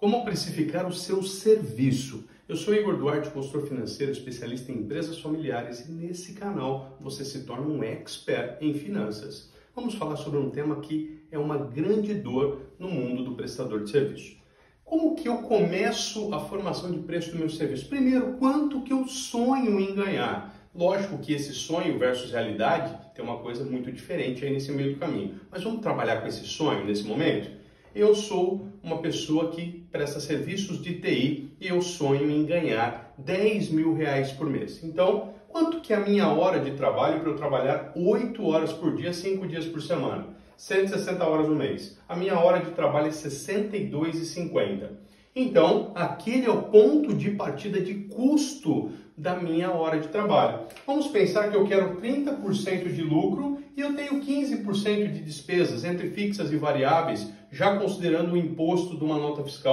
Como precificar o seu serviço? Eu sou Igor Duarte, consultor financeiro, especialista em empresas familiares e nesse canal você se torna um expert em finanças. Vamos falar sobre um tema que é uma grande dor no mundo do prestador de serviço. Como que eu começo a formação de preço do meu serviço? Primeiro, quanto que eu sonho em ganhar? Lógico que esse sonho versus realidade tem uma coisa muito diferente aí nesse meio do caminho. Mas vamos trabalhar com esse sonho nesse momento? Eu sou uma pessoa que presta serviços de TI e eu sonho em ganhar 10 mil reais por mês. Então, quanto que é a minha hora de trabalho para eu trabalhar 8 horas por dia, 5 dias por semana? 160 horas no mês. A minha hora de trabalho é 62,50. Então, aquele é o ponto de partida de custo da minha hora de trabalho. Vamos pensar que eu quero 30% de lucro e eu tenho 15% de despesas entre fixas e variáveis, já considerando o imposto de uma nota fiscal